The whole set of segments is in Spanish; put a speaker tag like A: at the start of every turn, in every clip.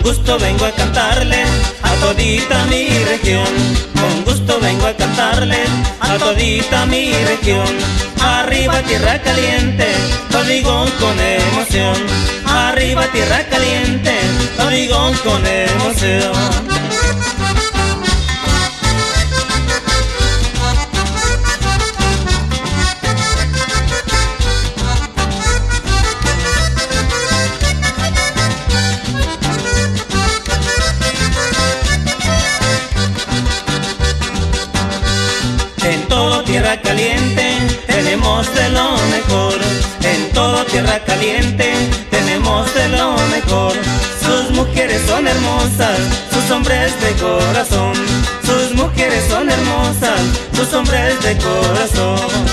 A: Con gusto vengo a cantarle a todita mi región. Con gusto vengo a cantarle a todita mi región. Arriba tierra caliente, lo digo con emoción. Arriba tierra caliente, lo digo con emoción. Tierra caliente tenemos de lo mejor. En todo tierra caliente tenemos de lo mejor. Sus mujeres son hermosas, sus hombres de corazón. Sus mujeres son hermosas, sus hombres de corazón.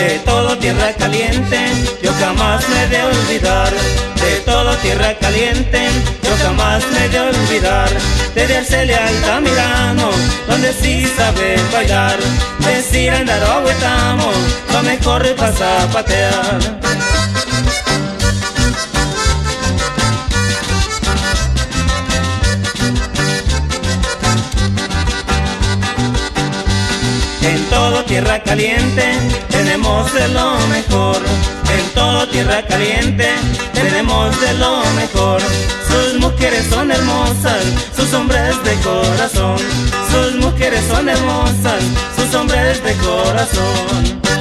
A: De todo tierra caliente, yo jamás me de olvidar. De todo tierra caliente, yo jamás me de olvidar. Desde el Celia Altamirano, donde sí sabe bailar. Decir andar estamos, lo mejor para zapatear. En todo tierra caliente tenemos de lo mejor. En todo tierra caliente tenemos de lo mejor. Sus mujeres son hermosas, sus hombres de corazón. Sus mujeres son hermosas, sus hombres de corazón.